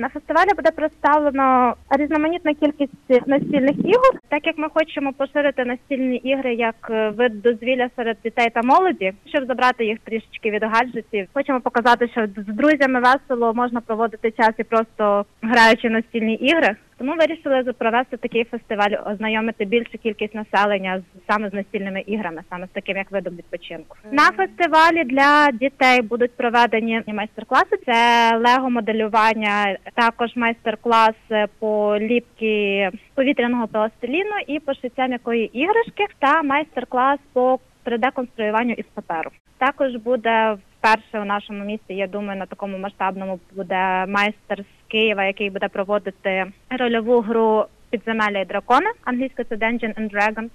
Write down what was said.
На фестивалі буде представлено різноманітна кількість настільних ігор, так як ми хочемо поширити настільні ігри як е, вид дозвілля серед дітей та молоді, щоб забрати їх трішечки від гаджетів. Хочемо показати, що з друзями весело можна проводити час і просто граючи настільні ігри. Тому вирішили провести такий фестиваль, ознайомити більшу кількість населення з саме з настільними іграми, саме з таким як видом відпочинку. На фестивалі для дітей будуть проведені майстер-класи. Це лего-моделювання, також майстер-клас по ліпки повітряного пластиліну і пошиття м'якої іграшки, та майстер-клас по 3D-конструюванню із паперу. Також буде вперше у нашому місті, я думаю, на такому масштабному буде майстер з Києва, який буде проводити рольову гру підземелля і дракони. Англійською це Dungeon and Dragons.